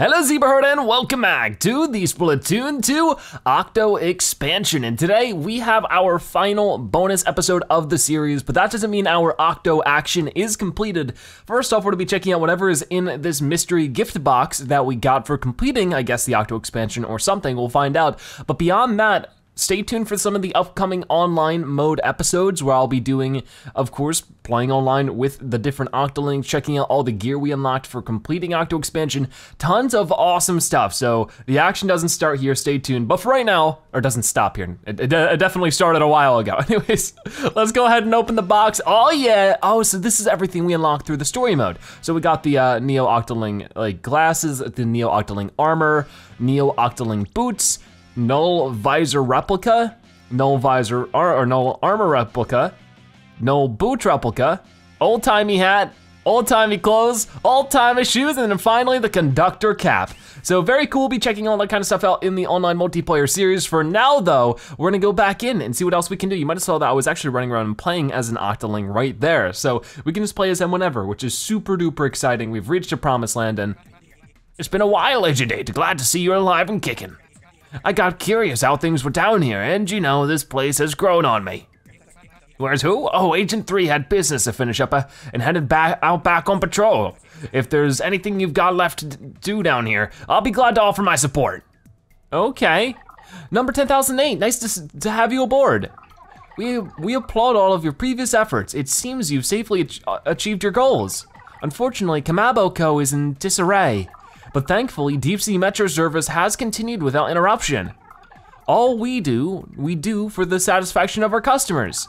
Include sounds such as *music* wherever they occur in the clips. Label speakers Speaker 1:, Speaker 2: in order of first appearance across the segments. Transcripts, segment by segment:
Speaker 1: Hello Zebraherd and welcome back to the Splatoon 2 Octo expansion. And today we have our final bonus episode of the series, but that doesn't mean our Octo action is completed. First off, we're gonna be checking out whatever is in this mystery gift box that we got for completing, I guess, the Octo expansion or something, we'll find out. But beyond that, stay tuned for some of the upcoming online mode episodes where I'll be doing, of course, playing online with the different Octolings, checking out all the gear we unlocked for completing Octo expansion, tons of awesome stuff. So the action doesn't start here, stay tuned. But for right now, or doesn't stop here, it, it, it definitely started a while ago. *laughs* Anyways, let's go ahead and open the box. Oh yeah, oh, so this is everything we unlocked through the story mode. So we got the uh, Neo Octoling like glasses, the Neo Octoling armor, Neo Octoling boots, null visor replica, null visor or, null armor replica, null boot replica, old timey hat, old timey clothes, old timey shoes, and then finally the conductor cap. So very cool, be checking all that kind of stuff out in the online multiplayer series. For now though, we're gonna go back in and see what else we can do. You might have saw that I was actually running around and playing as an Octoling right there. So we can just play as him whenever, which is super duper exciting. We've reached a promised land and it's been a while, Agent 8. Glad to see you're alive and kicking. I got curious how things were down here, and you know, this place has grown on me. Where's who? Oh, Agent 3 had business to finish up uh, and headed back out back on patrol. If there's anything you've got left to do down here, I'll be glad to offer my support. Okay. Number 10,008, nice to, to have you aboard. We, we applaud all of your previous efforts. It seems you've safely ach achieved your goals. Unfortunately, Kamabo Co. is in disarray but thankfully Deep Sea Metro service has continued without interruption. All we do, we do for the satisfaction of our customers.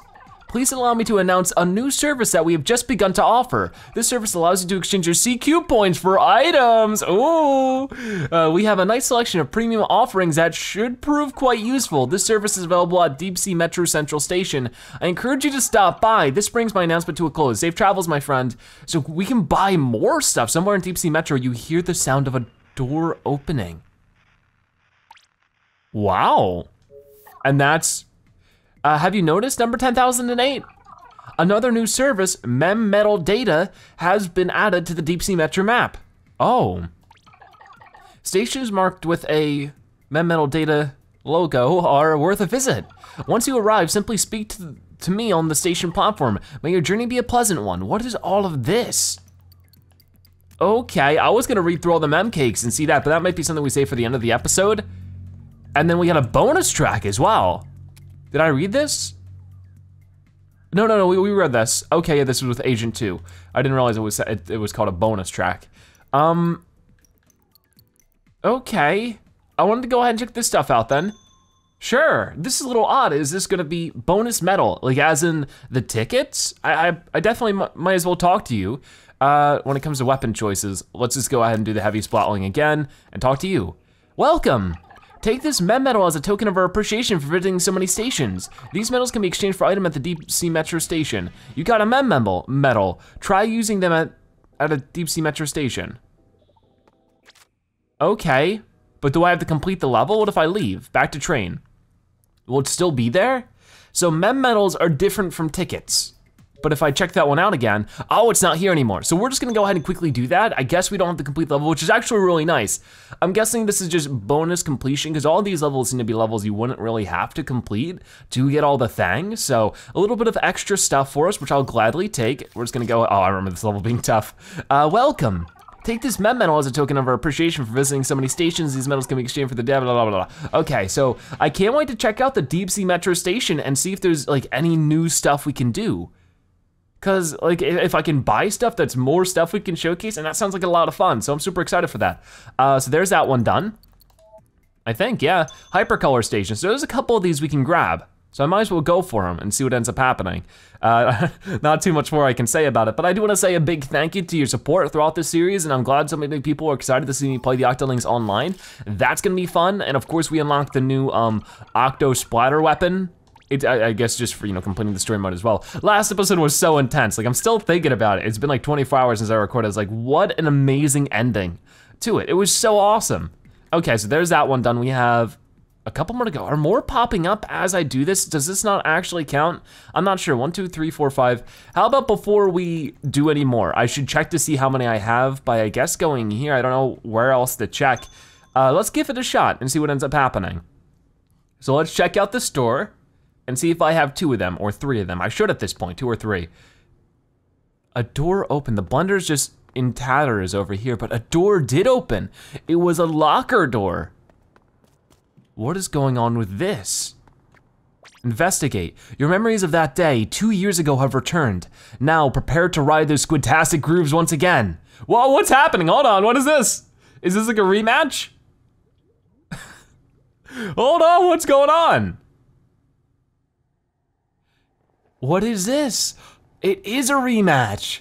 Speaker 1: Please allow me to announce a new service that we have just begun to offer. This service allows you to exchange your CQ points for items. Ooh. Uh, we have a nice selection of premium offerings that should prove quite useful. This service is available at Deep Sea Metro Central Station. I encourage you to stop by. This brings my announcement to a close. Safe travels, my friend. So we can buy more stuff. Somewhere in Deep Sea Metro, you hear the sound of a door opening. Wow. And that's uh, have you noticed number 10,008? Another new service, Mem Medal Data, has been added to the Deep Sea Metro map. Oh. Stations marked with a Mem Medal Data logo are worth a visit. Once you arrive, simply speak to, to me on the station platform. May your journey be a pleasant one. What is all of this? Okay, I was gonna read through all the mem cakes and see that, but that might be something we say for the end of the episode. And then we got a bonus track as well. Did I read this? No, no, no, we, we read this. Okay, yeah, this was with Agent 2. I didn't realize it was it, it was called a bonus track. Um, okay. I wanted to go ahead and check this stuff out then. Sure, this is a little odd. Is this gonna be bonus medal? Like as in the tickets? I, I, I definitely might as well talk to you. Uh, when it comes to weapon choices, let's just go ahead and do the heavy splatling again and talk to you. Welcome. Take this mem medal as a token of our appreciation for visiting so many stations. These medals can be exchanged for item at the Deep Sea Metro Station. You got a mem medal. Medal. Try using them at, at a Deep Sea Metro Station. Okay, but do I have to complete the level? What if I leave? Back to train. Will it still be there? So mem medals are different from tickets. But if I check that one out again, oh, it's not here anymore. So we're just gonna go ahead and quickly do that. I guess we don't have to complete level, which is actually really nice. I'm guessing this is just bonus completion because all these levels seem to be levels you wouldn't really have to complete to get all the things. So a little bit of extra stuff for us, which I'll gladly take. We're just gonna go, oh, I remember this level being tough. Uh, welcome. Take this mem medal as a token of our appreciation for visiting so many stations. These medals can be exchanged for the blah, blah, blah, blah. Okay, so I can't wait to check out the Deep Sea Metro Station and see if there's like any new stuff we can do. Cause like if I can buy stuff, that's more stuff we can showcase, and that sounds like a lot of fun. So I'm super excited for that. Uh, so there's that one done. I think, yeah. Hypercolor station. So there's a couple of these we can grab. So I might as well go for them and see what ends up happening. Uh, *laughs* not too much more I can say about it, but I do wanna say a big thank you to your support throughout this series, and I'm glad so many people are excited to see me play the Octolings online. That's gonna be fun, and of course we unlock the new um, Octo Splatter weapon I, I, guess just for, you know, completing the story mode as well. Last episode was so intense. Like, I'm still thinking about it. It's been like 24 hours since I recorded. It's like, what an amazing ending to it. It was so awesome. Okay, so there's that one done. We have A couple more to go. Are more popping up as I do this? Does this not actually count? I'm not sure. One, two, three, four, five. How about before we do any more? I should check to see how many I have by, I guess, going here. I don't know where else to check. Uh, let's give it a shot and see what ends up happening. So let's check out the store and see if I have two of them or three of them. I should at this point, two or three. A door opened. The blender's just in tatters over here, but a door did open. It was a locker door. What is going on with this? Investigate. Your memories of that day, two years ago, have returned. Now, prepare to ride those squidtastic grooves once again. Whoa, what's happening? Hold on, what is this? Is this like a rematch? *laughs* Hold on, what's going on? What is this? It is a rematch,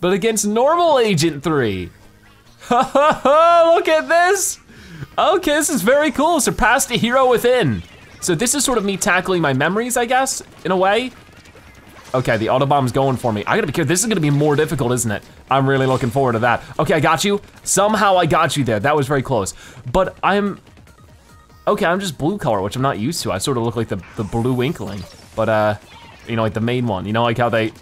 Speaker 1: but against normal Agent 3. *laughs* Look at this! Okay, this is very cool. Surpassed a hero within. So this is sort of me tackling my memories, I guess, in a way. Okay, the Autobomb's going for me. I gotta be careful, this is gonna be more difficult, isn't it? I'm really looking forward to that. Okay, I got you. Somehow I got you there, that was very close. But I'm, okay, I'm just blue color, which I'm not used to. I sort of look like the, the blue inkling, but uh, you know, like the main one. You know, like how they,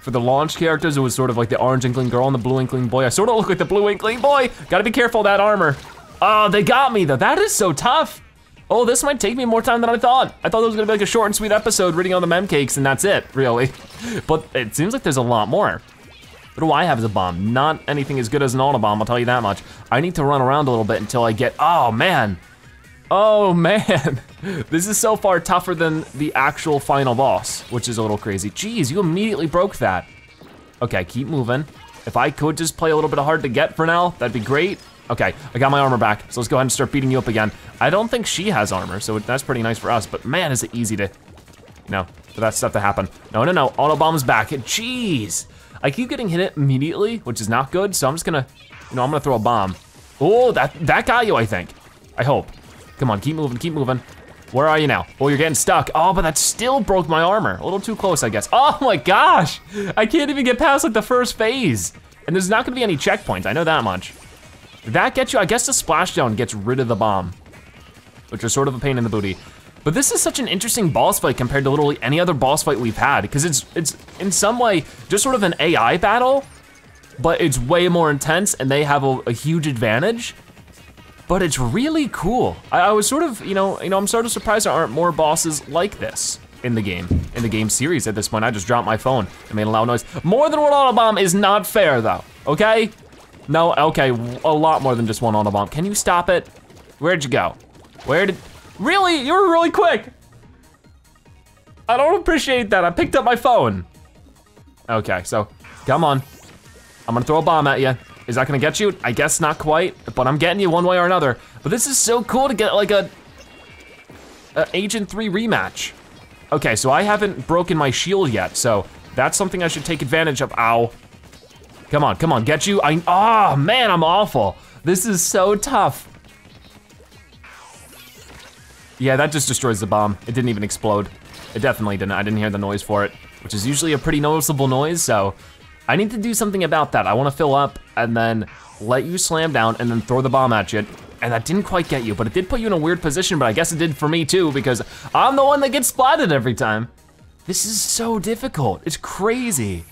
Speaker 1: for the launch characters, it was sort of like the orange inkling girl and the blue inkling boy. I sort of look like the blue inkling boy. Gotta be careful that armor. Oh, they got me though. That is so tough. Oh, this might take me more time than I thought. I thought it was gonna be like a short and sweet episode reading all the mem cakes and that's it, really. *laughs* But it seems like there's a lot more. What do I have as a bomb? Not anything as good as an Autobomb, I'll tell you that much. I need to run around a little bit until I get, oh man. Oh man, *laughs* this is so far tougher than the actual final boss, which is a little crazy. Geez, you immediately broke that. Okay, keep moving. If I could just play a little bit of hard to get for now, that'd be great. Okay, I got my armor back, so let's go ahead and start beating you up again. I don't think she has armor, so that's pretty nice for us, but man, is it easy to, you know, for that stuff to happen. No, no, no, Autobomb's back, jeez. I keep getting hit immediately, which is not good, so I'm just gonna, you know, I'm gonna throw a bomb. Oh, that, that got you, I think. I hope. Come on, keep moving, keep moving. Where are you now? Oh, you're getting stuck. Oh, but that still broke my armor. A little too close, I guess. Oh my gosh! I can't even get past like the first phase. And there's not gonna be any checkpoints, I know that much. Did that get you? I guess the splashdown gets rid of the bomb, which is sort of a pain in the booty. But this is such an interesting boss fight compared to literally any other boss fight we've had, because it's it's in some way just sort of an AI battle, but it's way more intense and they have a, a huge advantage. But it's really cool. I, I was sort of, you know, you know, I'm sort of surprised there aren't more bosses like this in the game, in the game series at this point. I just dropped my phone and made a loud noise. More than one Autobomb is not fair though, okay? No, okay, a lot more than just one Autobomb. Can you stop it? Where'd you go? Where did, really? You were really quick. I don't appreciate that. I picked up my phone. Okay, so come on. I'm gonna throw a bomb at you. Is that gonna get you? I guess not quite, but I'm getting you one way or another. But this is so cool to get like a, a Agent 3 rematch. Okay, so I haven't broken my shield yet, so that's something I should take advantage of. Ow. Come on, come on, get you. I, oh man, I'm awful. This is so tough. Yeah, that just destroys the bomb. It didn't even explode. It definitely didn't. I didn't hear the noise for it, which is usually a pretty noticeable noise, so I need to do something about that. I wanna fill up and then let you slam down and then throw the bomb at you. And that didn't quite get you, but it did put you in a weird position, but I guess it did for me too, because I'm the one that gets splatted every time. This is so difficult, it's crazy.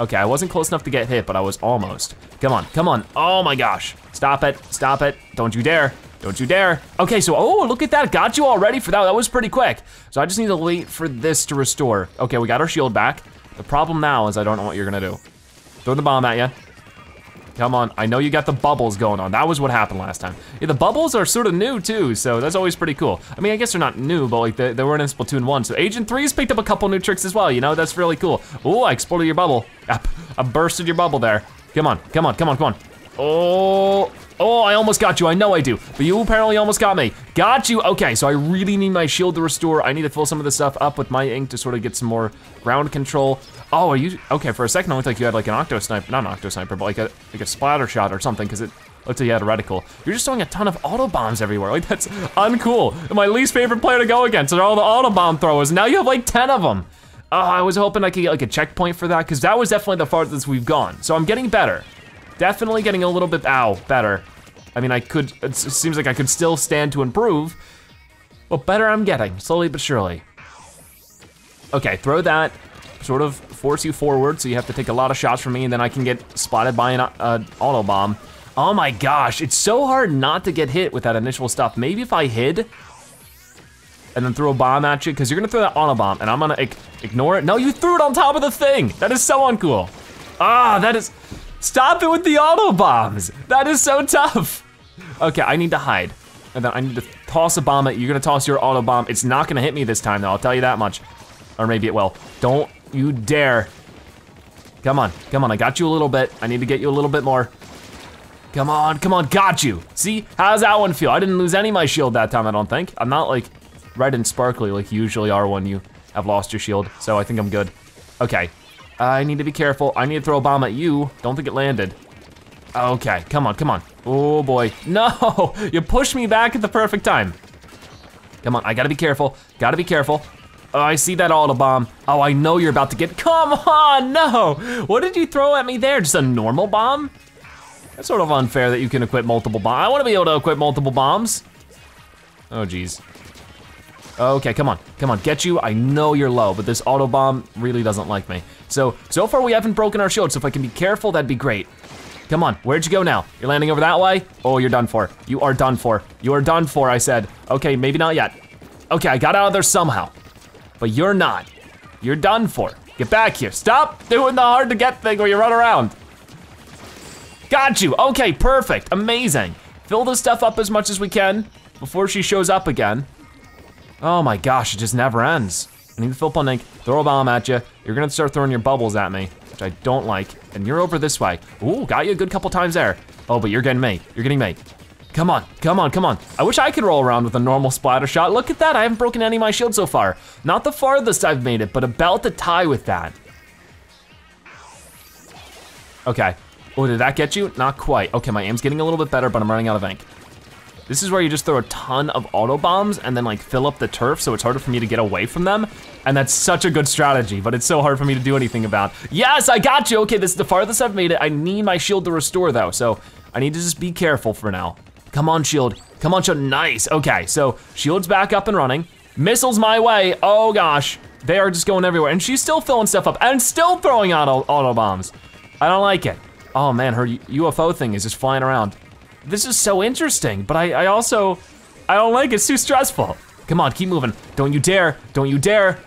Speaker 1: Okay, I wasn't close enough to get hit, but I was almost. Come on, come on, oh my gosh. Stop it, stop it, don't you dare. Don't you dare. Okay, so, oh, look at that, got you all ready for that. That was pretty quick. So I just need to wait for this to restore. Okay, we got our shield back. The problem now is I don't know what you're gonna do. Throw the bomb at you. Come on, I know you got the bubbles going on. That was what happened last time. Yeah, the bubbles are sort of new too, so that's always pretty cool. I mean, I guess they're not new, but like they, they weren't in Splatoon 1, so Agent 3's picked up a couple new tricks as well, you know? That's really cool. Oh, I exploded your bubble. I, I bursted your bubble there. Come on, come on, come on, come on. Oh, oh, I almost got you, I know I do, but you apparently almost got me. Got you, okay, so I really need my shield to restore. I need to fill some of this stuff up with my ink to sort of get some more ground control. Oh, are you, okay, for a second it looked like you had like an octo sniper, not an octo sniper, but like a, like a splatter shot or something, because it looked like you had a reticle. You're just throwing a ton of auto bombs everywhere, like that's uncool. My least favorite player to go against are all the auto bomb throwers, now you have like 10 of them. Oh, ah, I was hoping I could get like a checkpoint for that, because that was definitely the farthest we've gone. So I'm getting better. Definitely getting a little bit, ow, better. I mean, I could, it seems like I could still stand to improve, but better I'm getting, slowly but surely. Okay, throw that, sort of force you forward, so you have to take a lot of shots from me, and then I can get spotted by an uh, auto bomb. Oh my gosh, it's so hard not to get hit with that initial stuff. Maybe if I hid, and then throw a bomb at you, because you're gonna throw that auto bomb, and I'm gonna ignore it. No, you threw it on top of the thing. That is so uncool. Ah, that is, stop it with the auto bombs. That is so tough. Okay, I need to hide. And then I need to toss a bomb at you. You're gonna toss your auto bomb. It's not gonna hit me this time though, I'll tell you that much. Or maybe it will. Don't you dare. Come on, come on, I got you a little bit. I need to get you a little bit more. Come on, come on, got you. See, how's that one feel? I didn't lose any of my shield that time, I don't think. I'm not like red and sparkly like you usually are when you have lost your shield, so I think I'm good. Okay, I need to be careful. I need to throw a bomb at you. Don't think it landed. Okay, come on, come on. Oh boy, no, *laughs* you pushed me back at the perfect time. Come on, I gotta be careful, gotta be careful. Oh, I see that auto bomb. Oh, I know you're about to get, come on, no. What did you throw at me there? Just a normal bomb? That's sort of unfair that you can equip multiple bombs. I wanna be able to equip multiple bombs. Oh geez. Okay, come on, come on, get you. I know you're low, but this auto bomb really doesn't like me. So, so far we haven't broken our shield, so if I can be careful, that'd be great. Come on, where'd you go now? You're landing over that way? Oh, you're done for. You are done for. You are done for, I said. Okay, maybe not yet. Okay, I got out of there somehow. But you're not. You're done for. Get back here. Stop doing the hard to get thing where you run around. Got you, okay, perfect, amazing. Fill this stuff up as much as we can before she shows up again. Oh my gosh, it just never ends. I need to fill up on ink, throw a bomb at you. You're gonna start throwing your bubbles at me, which I don't like. And you're over this way. Ooh, got you a good couple times there. Oh, but you're getting me, you're getting me. Come on, come on, come on. I wish I could roll around with a normal splatter shot. Look at that, I haven't broken any of my shield so far. Not the farthest I've made it, but about to tie with that. Okay, Oh, did that get you? Not quite. Okay, my aim's getting a little bit better, but I'm running out of ink. This is where you just throw a ton of auto bombs and then like fill up the turf so it's harder for me to get away from them. And that's such a good strategy, but it's so hard for me to do anything about. Yes, I got you. Okay, this is the farthest I've made it. I need my shield to restore though, so I need to just be careful for now. Come on, shield. Come on, shield. Nice. Okay, so shield's back up and running. Missiles my way. Oh gosh. They are just going everywhere. And she's still filling stuff up and still throwing auto, auto bombs. I don't like it. Oh man, her UFO thing is just flying around. This is so interesting, but I, I also, I don't like it, it's too stressful. Come on, keep moving. Don't you dare, don't you dare.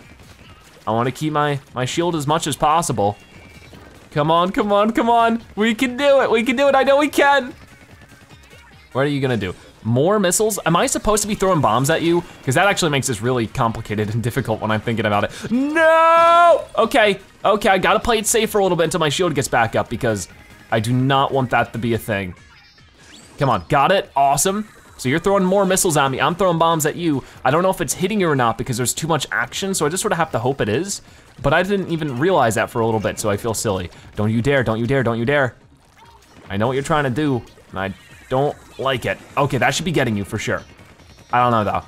Speaker 1: I wanna keep my, my shield as much as possible. Come on, come on, come on. We can do it, we can do it, I know we can. What are you gonna do? More missiles? Am I supposed to be throwing bombs at you? Because that actually makes this really complicated and *laughs* difficult when I'm thinking about it. No! Okay, okay, I gotta play it safe for a little bit until my shield gets back up because I do not want that to be a thing. Come on, got it, awesome. So you're throwing more missiles at me, I'm throwing bombs at you. I don't know if it's hitting you or not because there's too much action, so I just sort of have to hope it is. But I didn't even realize that for a little bit, so I feel silly. Don't you dare, don't you dare, don't you dare. I know what you're trying to do, and I don't like it. Okay, that should be getting you for sure. I don't know though.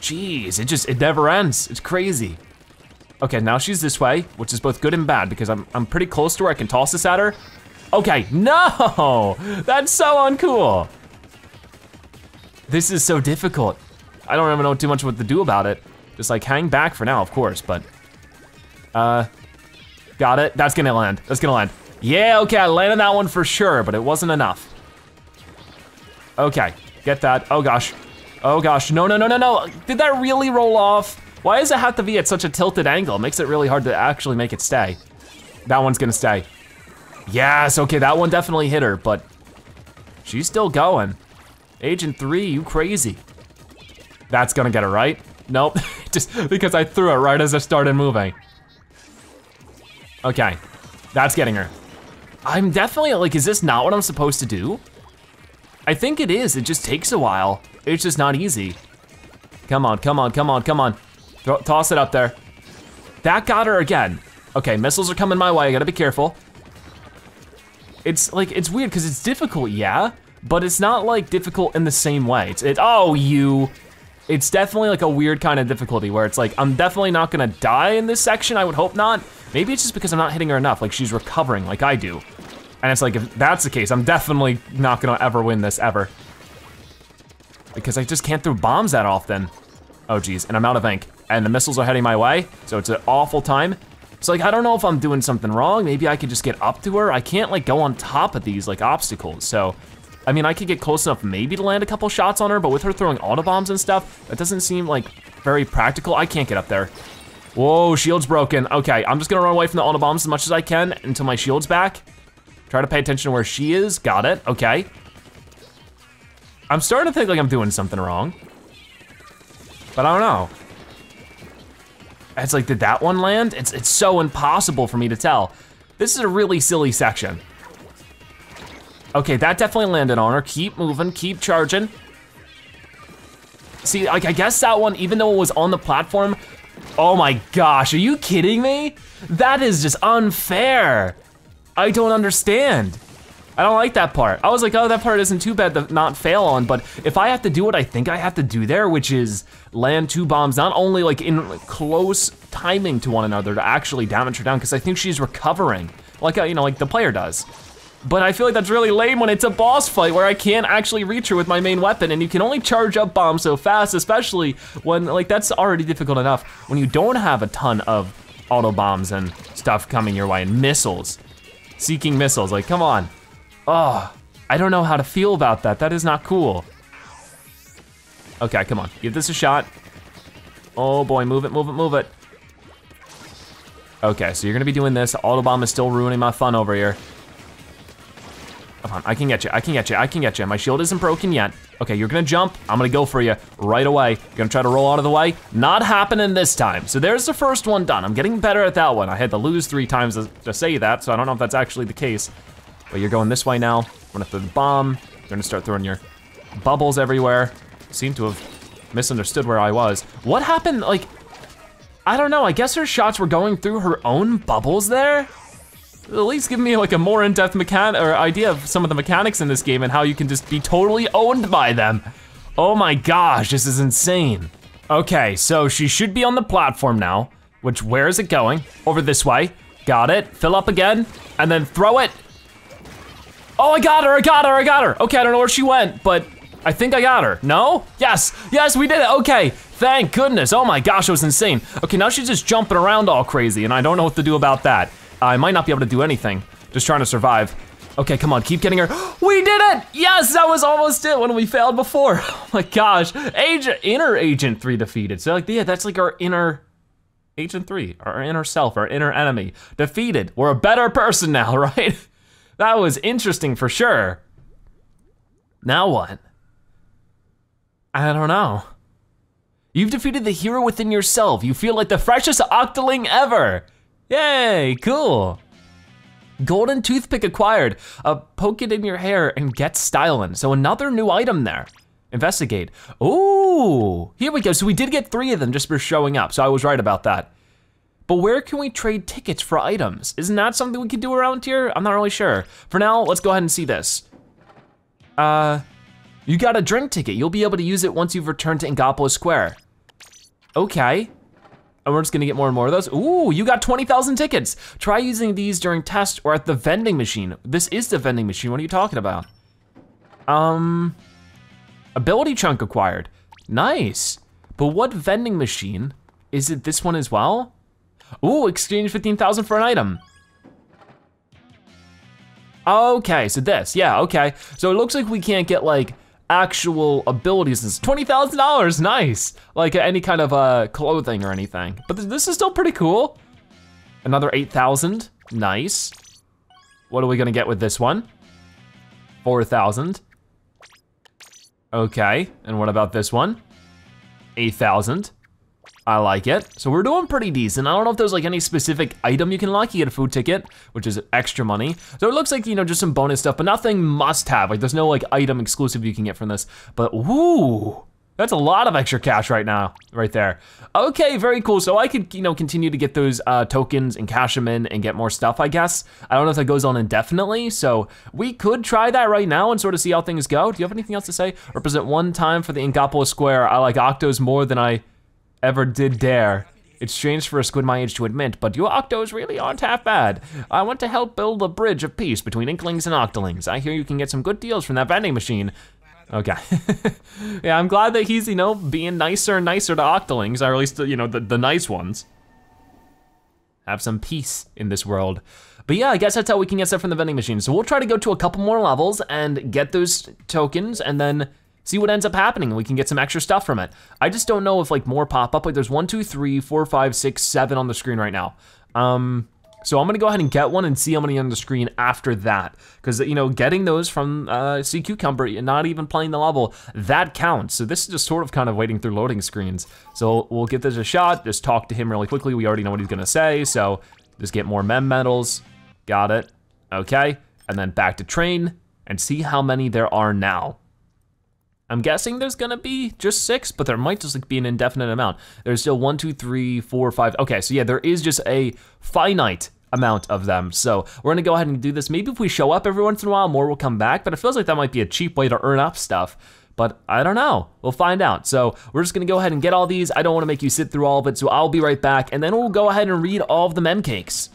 Speaker 1: Jeez, it just, it never ends. It's crazy. Okay, now she's this way, which is both good and bad because I'm, I'm pretty close to where I can toss this at her, Okay, no! That's so uncool. This is so difficult. I don't even know too much what to do about it. Just like hang back for now, of course, but. Uh, got it, that's gonna land, that's gonna land. Yeah, okay, I landed that one for sure, but it wasn't enough. Okay, get that, oh gosh. Oh gosh, no, no, no, no, no. Did that really roll off? Why does it have to be at such a tilted angle? It makes it really hard to actually make it stay. That one's gonna stay. Yes, okay, that one definitely hit her, but she's still going. Agent three, you crazy. That's gonna get her, right? Nope, *laughs* just because I threw it right as I started moving. Okay, that's getting her. I'm definitely, like, is this not what I'm supposed to do? I think it is, it just takes a while. It's just not easy. Come on, come on, come on, come on. Throw, toss it up there. That got her again. Okay, missiles are coming my way, I gotta be careful. It's like, it's weird because it's difficult, yeah, but it's not like difficult in the same way. It's, it, oh, you, it's definitely like a weird kind of difficulty where it's like, I'm definitely not gonna die in this section, I would hope not. Maybe it's just because I'm not hitting her enough, like she's recovering like I do. And it's like, if that's the case, I'm definitely not gonna ever win this, ever. Because I just can't throw bombs that often. Oh geez, and I'm out of ink. And the missiles are heading my way, so it's an awful time. So like, I don't know if I'm doing something wrong. Maybe I could just get up to her. I can't like go on top of these like obstacles. So, I mean, I could get close enough maybe to land a couple shots on her, but with her throwing auto bombs and stuff, that doesn't seem like very practical. I can't get up there. Whoa, shield's broken. Okay, I'm just gonna run away from the auto bombs as much as I can until my shield's back. Try to pay attention to where she is. Got it, okay. I'm starting to think like I'm doing something wrong. But I don't know. It's like, did that one land? It's, it's so impossible for me to tell. This is a really silly section. Okay, that definitely landed on her. Keep moving, keep charging. See, like I guess that one, even though it was on the platform, oh my gosh, are you kidding me? That is just unfair. I don't understand. I don't like that part. I was like, oh, that part isn't too bad to not fail on, but if I have to do what I think I have to do there, which is land two bombs, not only like in close timing to one another to actually damage her down, because I think she's recovering, like, uh, you know, like the player does. But I feel like that's really lame when it's a boss fight where I can't actually reach her with my main weapon and you can only charge up bombs so fast, especially when, like, that's already difficult enough when you don't have a ton of auto bombs and stuff coming your way and missiles. Seeking missiles, like, come on. Oh, I don't know how to feel about that. That is not cool. Okay, come on, give this a shot. Oh boy, move it, move it, move it. Okay, so you're gonna be doing this. Autobomb is still ruining my fun over here. Come on, I can get you, I can get you, I can get you. My shield isn't broken yet. Okay, you're gonna jump. I'm gonna go for you right away. You're gonna try to roll out of the way. Not happening this time. So there's the first one done. I'm getting better at that one. I had to lose three times to say that, so I don't know if that's actually the case. But you're going this way now. Gonna throw the bomb. You're gonna start throwing your bubbles everywhere. Seem to have misunderstood where I was. What happened, like, I don't know, I guess her shots were going through her own bubbles there? At least give me like a more in-depth mechan or idea of some of the mechanics in this game and how you can just be totally owned by them. Oh my gosh, this is insane. Okay, so she should be on the platform now, which where is it going? Over this way, got it, fill up again, and then throw it Oh, I got her, I got her, I got her. Okay, I don't know where she went, but I think I got her. No? Yes, yes, we did it, okay. Thank goodness, oh my gosh, it was insane. Okay, now she's just jumping around all crazy and I don't know what to do about that. I might not be able to do anything, just trying to survive. Okay, come on, keep getting her. *gasps* We did it! Yes, that was almost it when we failed before. *laughs* Oh my gosh, agent, inner agent three defeated. So like, yeah, that's like our inner agent three, our inner self, our inner enemy. Defeated, we're a better person now, *laughs* right? That was interesting for sure. Now what? I don't know. You've defeated the hero within yourself. You feel like the freshest Octoling ever. Yay, cool. Golden toothpick acquired. Uh, poke it in your hair and get styling. So another new item there. Investigate. Ooh, here we go. So we did get three of them just for showing up. So I was right about that. But where can we trade tickets for items? Isn't that something we could do around here? I'm not really sure. For now, let's go ahead and see this. Uh, you got a drink ticket. You'll be able to use it once you've returned to Inkopolis Square. Okay. And we're just gonna get more and more of those. Ooh, you got 20,000 tickets. Try using these during test or at the vending machine. This is the vending machine, what are you talking about? Um, ability chunk acquired. Nice. But what vending machine? Is it this one as well? Ooh, exchange 15,000 for an item. Okay, so this, yeah, okay. So it looks like we can't get like actual abilities. It's $20,000, nice. Like any kind of uh, clothing or anything. But this is still pretty cool. Another 8,000, nice. What are we gonna get with this one? 4,000. Okay, and what about this one? 8,000. I like it. So we're doing pretty decent. I don't know if there's like any specific item you can lock. You get a food ticket, which is extra money. So it looks like, you know, just some bonus stuff, but nothing must have. Like there's no like item exclusive you can get from this. But whoo, that's a lot of extra cash right now, right there. Okay, very cool. So I could, you know, continue to get those uh, tokens and cash them in and get more stuff, I guess. I don't know if that goes on indefinitely, so we could try that right now and sort of see how things go. Do you have anything else to say? Represent one time for the Inkopolis Square. I like Octos more than I ever did dare. It's strange for a squid my age to admit, but you Octos really aren't half bad. I want to help build a bridge of peace between Inklings and Octolings. I hear you can get some good deals from that vending machine. Okay. *laughs* yeah, I'm glad that he's, you know, being nicer and nicer to Octolings, or at least, you know, the, the nice ones. Have some peace in this world. But yeah, I guess that's how we can get stuff from the vending machine. So we'll try to go to a couple more levels and get those tokens and then see what ends up happening we can get some extra stuff from it. I just don't know if like more pop up, like there's one, two, three, four, five, six, seven on the screen right now. Um, so I'm gonna go ahead and get one and see how many on the screen after that. Cause you know, getting those from uh, C.Q. Cumber, and not even playing the level, that counts. So this is just sort of kind of waiting through loading screens. So we'll give this a shot, just talk to him really quickly. We already know what he's gonna say. So just get more mem medals, got it, okay. And then back to train and see how many there are now. I'm guessing there's gonna be just six, but there might just like be an indefinite amount. There's still one, two, three, four, five. Okay, so yeah, there is just a finite amount of them. So we're gonna go ahead and do this. Maybe if we show up every once in a while, more will come back, but it feels like that might be a cheap way to earn up stuff. But I don't know, we'll find out. So we're just gonna go ahead and get all these. I don't wanna make you sit through all of it, so I'll be right back, and then we'll go ahead and read all of the mem cakes.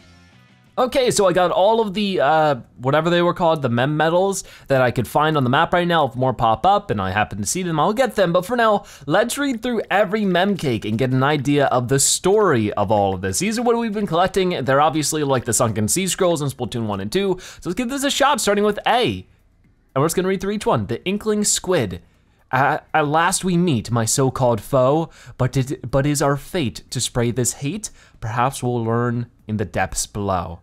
Speaker 1: Okay, so I got all of the, uh, whatever they were called, the mem medals that I could find on the map right now. If more pop up and I happen to see them, I'll get them. But for now, let's read through every mem cake and get an idea of the story of all of this. These are what we've been collecting. They're obviously like the Sunken Sea Scrolls in Splatoon 1 and 2. So let's give this a shot, starting with A. And we're just gonna read through each one. The Inkling Squid. At, last we meet, my so-called foe, but, but is our fate to spray this hate? Perhaps we'll learn in the depths below.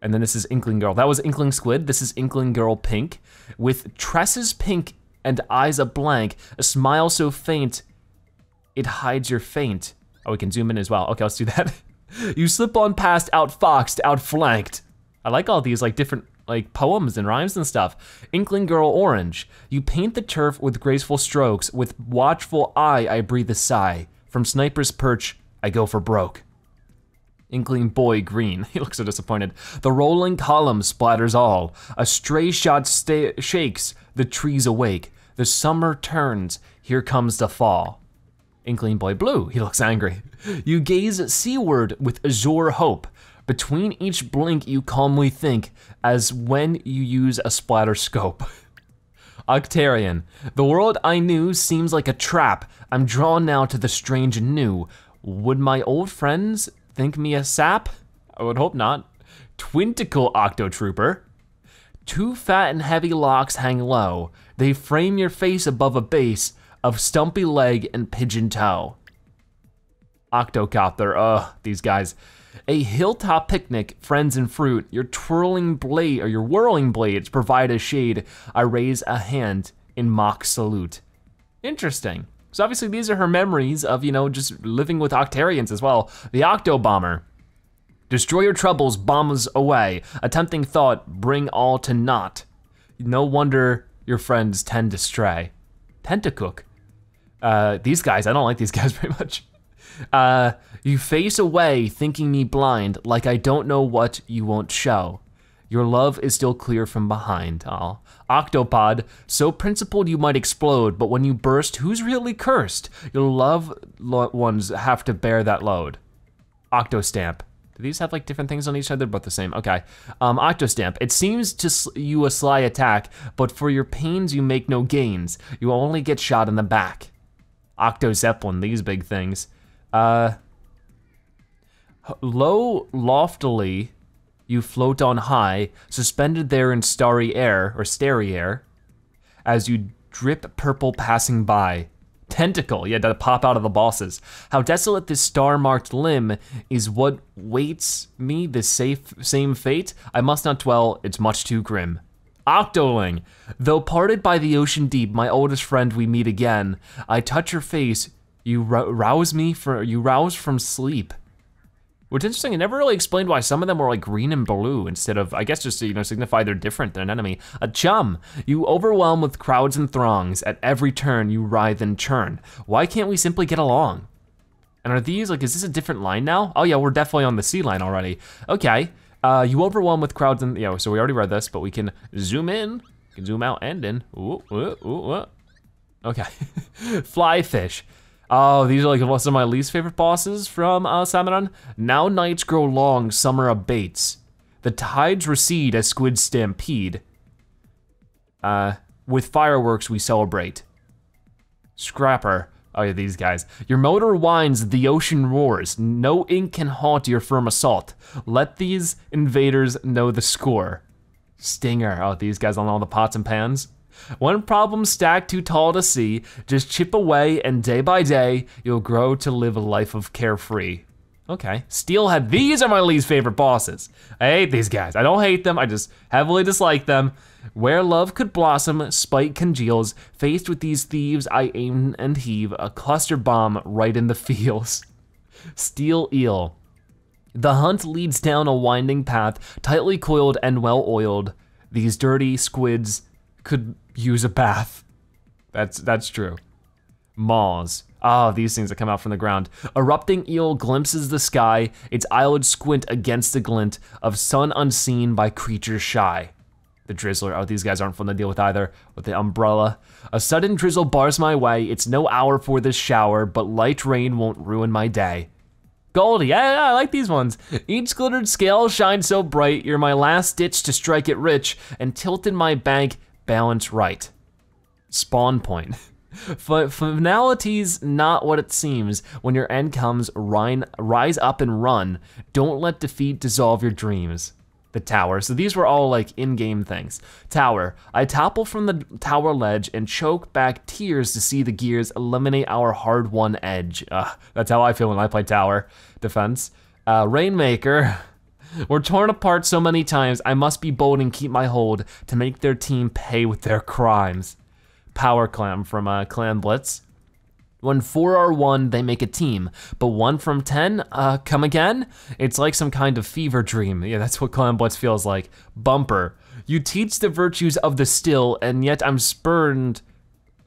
Speaker 1: And then this is Inkling Girl. That was Inkling Squid. This is Inkling Girl Pink. With tresses pink and eyes a blank, a smile so faint, it hides your faint. Oh, we can zoom in as well. Okay, let's do that. *laughs* you slip on past outfoxed, outflanked. I like all these like different like poems and rhymes and stuff. Inkling Girl Orange. You paint the turf with graceful strokes. With watchful eye, I breathe a sigh. From sniper's perch, I go for broke. Inkling boy green. *laughs* He looks so disappointed. The rolling column splatters all. A stray shot shakes, the trees awake. The summer turns, here comes the fall. Inkling boy blue, he looks angry. *laughs* You gaze seaward with azure hope. Between each blink you calmly think, as when you use a splatter scope. *laughs* Octarian, the world I knew seems like a trap. I'm drawn now to the strange and new. Would my old friends Think me a sap? I would hope not. Twintacle Octotrooper. Two fat and heavy locks hang low. They frame your face above a base of stumpy leg and pigeon toe. Octocopter, ugh, these guys. A hilltop picnic, friends and fruit. Your twirling blade or your whirling blades provide a shade. I raise a hand in mock salute. Interesting. So obviously these are her memories of, you know, just living with Octarians as well. The Octo Bomber. Destroy your troubles, bombs away. Attempting thought, bring all to naught. No wonder your friends tend to stray. Tentakook. Uh, these guys, I don't like these *laughs* guys very much. Uh, you face away, thinking me blind, like I don't know what you won't show. Your love is still clear from behind. Oh, Octopod, so principled you might explode, but when you burst, who's really cursed? Your loved ones have to bear that load. Octostamp. Do these have like different things on each other, but the same? Okay. Um, Octostamp. It seems to you a sly attack, but for your pains you make no gains. You only get shot in the back. Octo Zeppelin, these big things. Uh, low loftily you float on high, suspended there in starry air, or starry air, as you drip purple passing by. Tentacle, yeah, to pop out of the bosses. How desolate this star-marked limb is what waits me this safe, same fate. I must not dwell, it's much too grim. Octoling, though parted by the ocean deep, my oldest friend we meet again. I touch your face, you rouse me for, you rouse from sleep. Which is interesting, it never really explained why some of them were like green and blue instead of, I guess just to, you know, signify they're different than an enemy. A chum, you overwhelm with crowds and throngs. At every turn, you writhe and churn. Why can't we simply get along? And are these, like, is this a different line now? Oh yeah, we're definitely on the C line already. Okay, uh, you overwhelm with crowds and, you know, so we already read this, but we can zoom in, can zoom out and in. Ooh, ooh, ooh, ooh. Okay, *laughs* flyfish. Oh, these are like some of my least favorite bosses from uh, Salmon Now nights grow long, summer abates. The tides recede as squid stampede. Uh, With fireworks we celebrate. Scrapper. Oh yeah, these guys. Your motor whines, the ocean roars. No ink can haunt your firm assault. Let these invaders know the score. Stinger. Oh, these guys on all the pots and pans. One problem stacked too tall to see. Just chip away, and day by day, you'll grow to live a life of carefree. Okay. Steelhead. These are my least favorite bosses. I hate these guys. I don't hate them. I just heavily dislike them. Where love could blossom, spite congeals. Faced with these thieves, I aim and heave a cluster bomb right in the *laughs* feels. Steel eel. The hunt leads down a winding path, tightly coiled and well oiled. These dirty squids could use a bath. That's that's true. Maws. Ah, oh, these things that come out from the ground. Erupting eel glimpses the sky, its eyelids squint against the glint of sun unseen by creatures shy. The drizzler, oh, these guys aren't fun to deal with either, with the umbrella. A sudden drizzle bars my way, it's no hour for this shower, but light rain won't ruin my day. Goldie, yeah, I like these ones. Each glittered scale shines so bright, you're my last ditch to strike it rich, and tilted my bank balance right. Spawn point. *laughs* Finality's not what it seems. When your end comes, rise up and run. Don't let defeat dissolve your dreams. The tower. So these were all like in-game things. Tower. I topple from the tower ledge and choke back tears to see the gears eliminate our hard-won edge. Uh, that's how I feel when I play tower defense. Uh, Rainmaker. *laughs* We're torn apart so many times, I must be bold and keep my hold to make their team pay with their crimes. Power Clam from uh, Clam Blitz. When four are one, they make a team, but one from 10, uh, come again? It's like some kind of fever dream. Yeah, that's what Clam Blitz feels like. Bumper. You teach the virtues of the still, and yet I'm spurned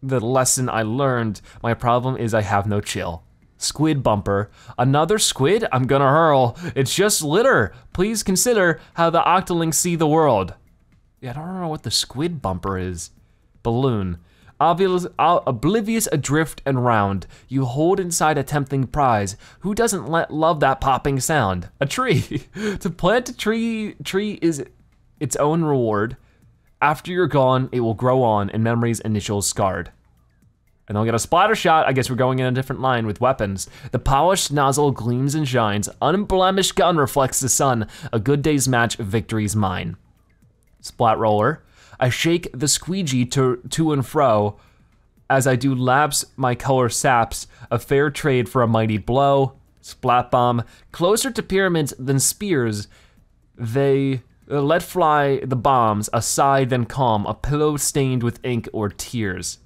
Speaker 1: the lesson I learned. My problem is I have no chill. Squid bumper. Another squid? I'm gonna hurl. It's just litter. Please consider how the octolings see the world. Yeah, I don't know what the squid bumper is. Balloon. Obvious, oblivious adrift and round, you hold inside a tempting prize. Who doesn't let, love that popping sound? A tree. *laughs* to plant a tree, tree is its own reward. After you're gone, it will grow on in memories initials scarred. And we get a splatter shot. I guess we're going in a different line with weapons. The polished nozzle gleams and shines. Unblemished gun reflects the sun. A good day's match, victory's mine. Splat roller. I shake the squeegee to, to and fro. As I do laps, my color saps. A fair trade for a mighty blow. Splat bomb. Closer to pyramids than spears. They uh, let fly the bombs, aside then calm. A pillow stained with ink or tears.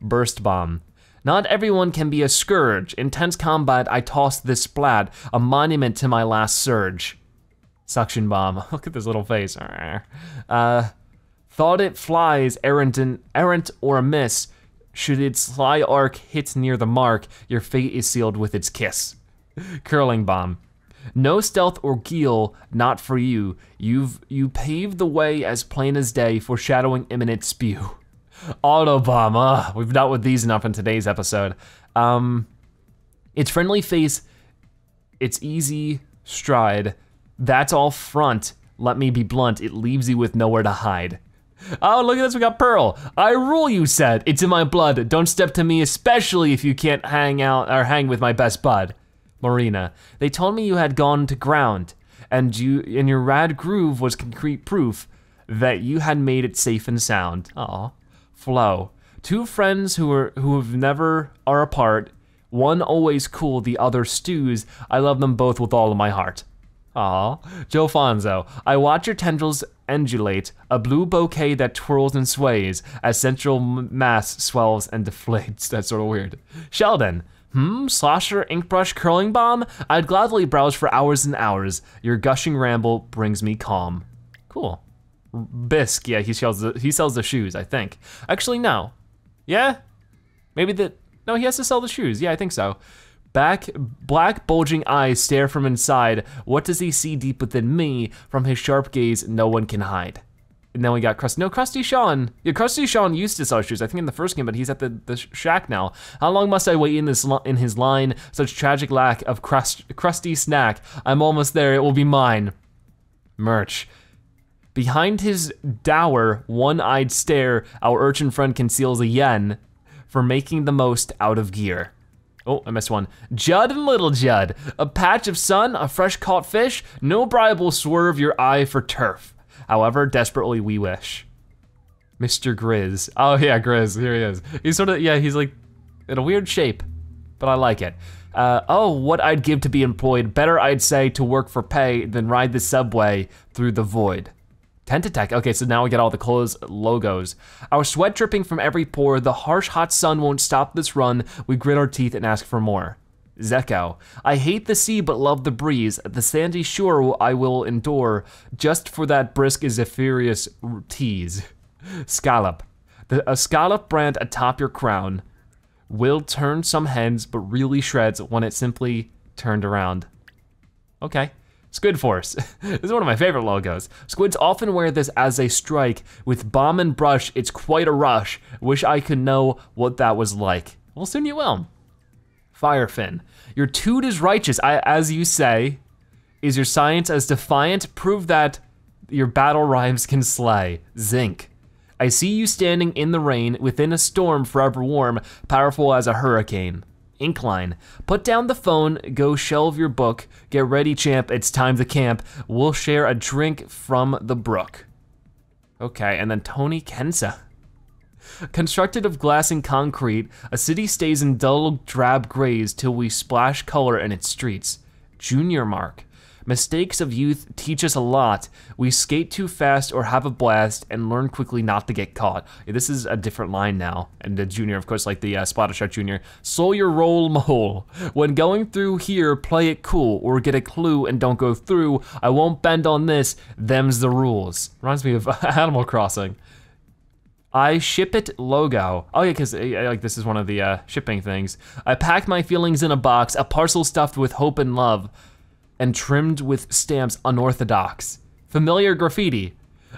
Speaker 1: Burst Bomb. Not everyone can be a scourge. Intense combat, I toss this splat, a monument to my last surge. Suction Bomb. *laughs* Look at this little face. *laughs* Uh, thought it flies errant, and, errant or amiss. Should its sly arc hit near the mark, your fate is sealed with its kiss. *laughs* Curling Bomb. No stealth or guile, not for you. You've you paved the way as plain as day, foreshadowing imminent spew. Autobomb. we've dealt with these enough in today's episode. Um, it's friendly face. It's easy stride. That's all front. Let me be blunt. It leaves you with nowhere to hide. Oh, look at this, we got Pearl. I rule, you said. It's in my blood. Don't step to me, especially if you can't hang out or hang with my best bud. Marina, they told me you had gone to ground, and you and your rad groove was concrete proof that you had made it safe and sound. Aw flow. Two friends who are who have never are apart. One always cool, the other stews. I love them both with all of my heart. Aw, Jelfonzo, I watch your tendrils undulate, a blue bouquet that twirls and sways as central mass swells and deflates. *laughs* That's sort of weird. Sheldon, hmm, slosher, inkbrush, curling bomb? I'd gladly browse for hours and hours. Your gushing ramble brings me calm. Cool. Bisk, yeah, he sells the he sells the shoes, I think. Actually, no. Yeah? Maybe the no, he has to sell the shoes. Yeah, I think so. Back, black bulging eyes stare from inside. What does he see deep within me? From his sharp gaze, no one can hide. And then we got Crusty. No, Crusty Sean. Yeah, Crusty Sean used to sell shoes. I think in the first game, but he's at the, the shack now. How long must I wait in this in his line? Such tragic lack of crust, crusty snack. I'm almost there. It will be mine. Merch. Behind his dour, one-eyed stare, our urchin friend conceals a yen for making the most out of gear. Oh, I missed one. Judd and Little Judd. A patch of sun, a fresh caught fish, no bribe will swerve your eye for turf. However, desperately we wish. Mr. Grizz. Oh yeah, Grizz, here he is. He's sort of, yeah, he's like in a weird shape, but I like it. Uh, oh, what I'd give to be employed. Better, I'd say, to work for pay than ride the subway through the void. Tentatek. Okay, so now we get all the clothes logos. Our sweat dripping from every pore. The harsh, hot sun won't stop this run. We grit our teeth and ask for more. Zekko. I hate the sea but love the breeze. The sandy shore I will endure just for that brisk Zephyrus tease. Skalop. The, a scallop brand atop your crown will turn some heads but really shreds when it simply turned around. Okay. Squid Force. *laughs* this is one of my favorite logos. Squids often wear this as a strike. With bomb and brush, it's quite a rush. Wish I could know what that was like. Well, soon you will. Firefin. Your toot is righteous, I, as you say. Is your science as defiant? Prove that your battle rhymes can slay. Zink. I see you standing in the rain, within a storm forever warm, powerful as a hurricane. Inkline. Put down the phone, go shelve your book. Get ready, champ, it's time to camp. We'll share a drink from the brook. Okay, and then Toni Kensa. Constructed of glass and concrete, a city stays in dull, drab grays till we splash color in its streets. Junior Mark. Mistakes of youth teach us a lot. We skate too fast or have a blast and learn quickly not to get caught. This is a different line now. And the junior, of course, like the uh, Splattershot Junior. Soul your roll mole. When going through here, play it cool or get a clue and don't go through. I won't bend on this. Them's the rules. Reminds me of *laughs* Animal Crossing. I ship it logo. Oh yeah, because uh, like this is one of the uh, shipping things. I pack my feelings in a box, a parcel stuffed with hope and love and trimmed with stamps unorthodox. Familiar graffiti.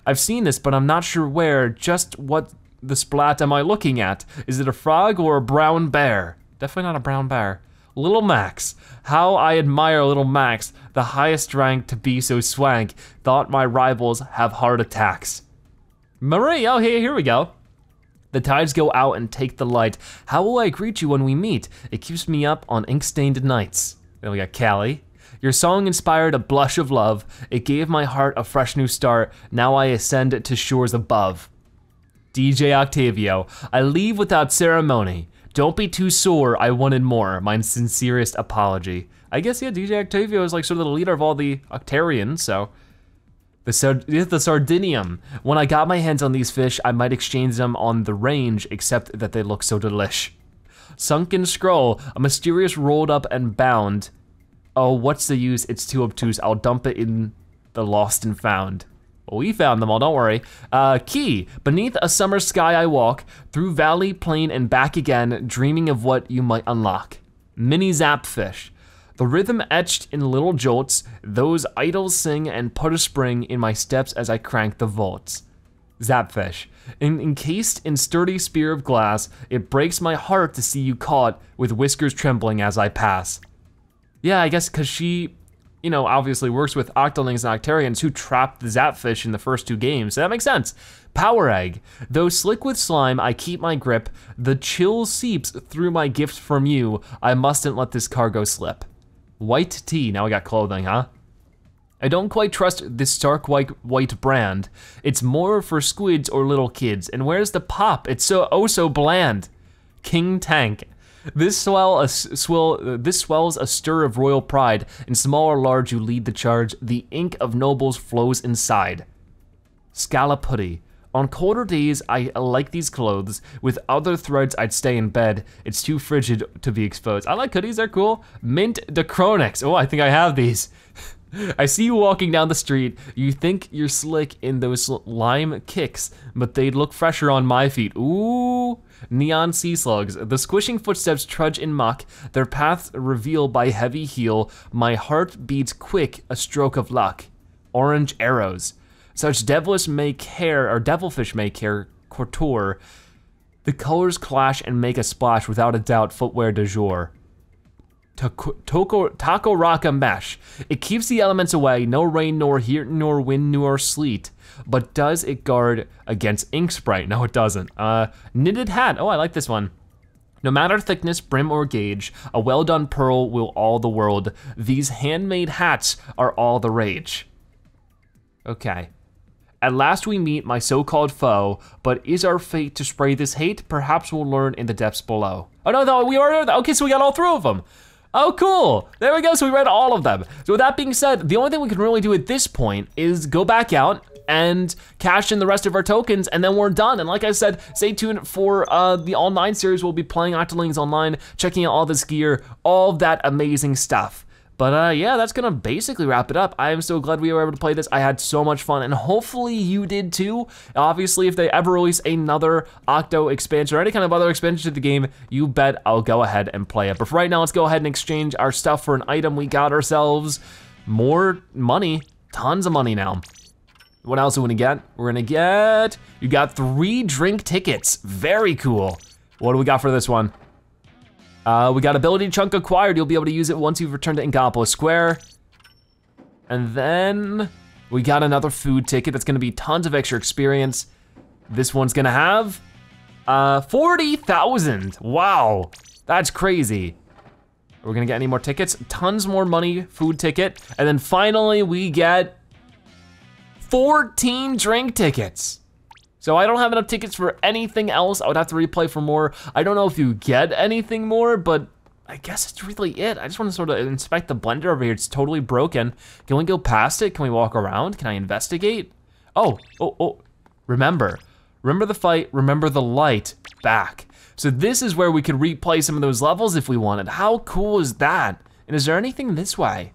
Speaker 1: I've seen this, but I'm not sure where. Just what the splat am I looking at? Is it a frog or a brown bear? Definitely not a brown bear. Little Max. How I admire Little Max, the highest rank to be so swank. Thought my rivals have heart attacks. Marie, oh, here, here we go. The tides go out and take the light. How will I greet you when we meet? It keeps me up on ink-stained nights. Then we got Callie. Your song inspired a blush of love. It gave my heart a fresh new start. Now I ascend to shores above. DJ Octavio, I leave without ceremony. Don't be too sore, I wanted more. My sincerest apology. I guess, yeah, DJ Octavio is like sort of the leader of all the Octarians, so. The, Sard the Sardinium. When I got my hands on these fish, I might exchange them on the range, except that they look so delish. Sunken Scroll, a mysterious rolled up and bound oh, what's the use? It's too obtuse. I'll dump it in the lost and found. We found them all, don't worry. Uh, key, beneath a summer sky I walk, through valley, plain, and back again, dreaming of what you might unlock. Mini Zapfish. The rhythm etched in little jolts, those idols sing and put a spring in my steps as I crank the volts. Zapfish. In, encased in sturdy spear of glass, it breaks my heart to see you caught, with whiskers trembling as I pass. Yeah, I guess because she, you know, obviously works with Octolings and Octarians who trapped the Zapfish in the first two games, so that makes sense. Power Egg. Though slick with slime, I keep my grip. The chill seeps through my gift from you. I mustn't let this cargo slip. White Tee. Now we got clothing, huh? I don't quite trust this stark white, white brand. It's more for squids or little kids. And where's the pop? It's so oh so bland. King Tank. This swell a swell this swells a stir of royal pride, and small or large you lead the charge. The ink of nobles flows inside. Hoodie. On colder days, I like these clothes. With other threads, I'd stay in bed. It's too frigid to be exposed. I like hoodies, they're cool. Mint Dakroniks. Oh, I think I have these. *laughs* I see you walking down the street. You think you're slick in those lime kicks, but they'd look fresher on my feet. Ooh. Neon sea slugs. The squishing footsteps trudge in muck, their paths revealed by heavy heel. My heart beats quick, a stroke of luck. Orange arrows. Such devilish may care, or devilfish may care, couture. The colors clash and make a splash, without a doubt, footwear du jour. Toko, Takoroka Mesh. It keeps the elements away, no rain nor heat nor wind nor sleet. But does it guard against ink sprite? No, it doesn't. Uh, knitted hat, oh, I like this one. No matter thickness, brim, or gauge, a well done pearl will all the world. These handmade hats are all the rage. Okay. At last we meet my so-called foe, but is our fate to spray this hate? Perhaps we'll learn in the depths below. Oh no, no, we already, okay, so we got all three of them. Oh, cool. There we go. So we read all of them. So with that being said, the only thing we can really do at this point is go back out and cash in the rest of our tokens, and then we're done. And like I said, stay tuned for uh, the All 9 series. We'll be playing Octolings Online, checking out all this gear, all that amazing stuff. But uh, yeah, that's gonna basically wrap it up. I am so glad we were able to play this. I had so much fun, and hopefully you did too. Obviously, if they ever release another Octo expansion or any kind of other expansion to the game, you bet I'll go ahead and play it. But for right now, let's go ahead and exchange our stuff for an item. We got ourselves more money, tons of money now. What else are we gonna get? We're gonna get, you got three drink tickets. Very cool. What do we got for this one? Uh, we got ability chunk acquired. You'll be able to use it once you've returned to Inkopolis Square. And then we got another food ticket that's gonna be tons of extra experience. This one's gonna have uh, 40,000. Wow, that's crazy. Are we gonna get any more tickets? Tons more money, food ticket. And then finally we get 14 drink tickets. So I don't have enough tickets for anything else. I would have to replay for more. I don't know if you get anything more, but I guess it's really it. I just want to sort of inspect the blender over here. It's totally broken. Can we go past it? Can we walk around? Can I investigate? Oh, oh, oh, remember. Remember the fight, remember the light, back. So this is where we could replay some of those levels if we wanted. How cool is that? And is there anything this way?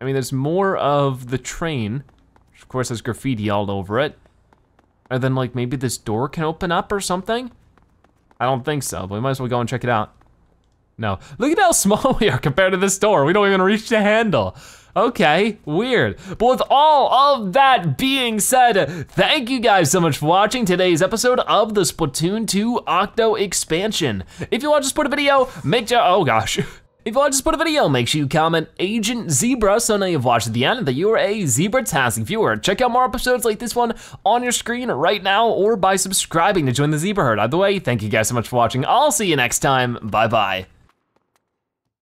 Speaker 1: I mean, there's more of the train. Of course, there's graffiti all over it. And then like maybe this door can open up or something? I don't think so, but we might as well go and check it out. No, look at how *laughs* small we are compared to this door. We don't even reach the handle. Okay, weird. But with all of that being said, thank you guys so much for watching today's episode of the Splatoon 2 Octo expansion. If you want to support a video, make sure, oh gosh. *laughs* If I just put a video, make sure you comment Agent Zebra so now you've watched the end that you are a Zebra-tastic viewer. Check out more episodes like this one on your screen right now or by subscribing to join the Zebra Herd. Either way, thank you guys so much for watching. I'll see you next time. Bye-bye.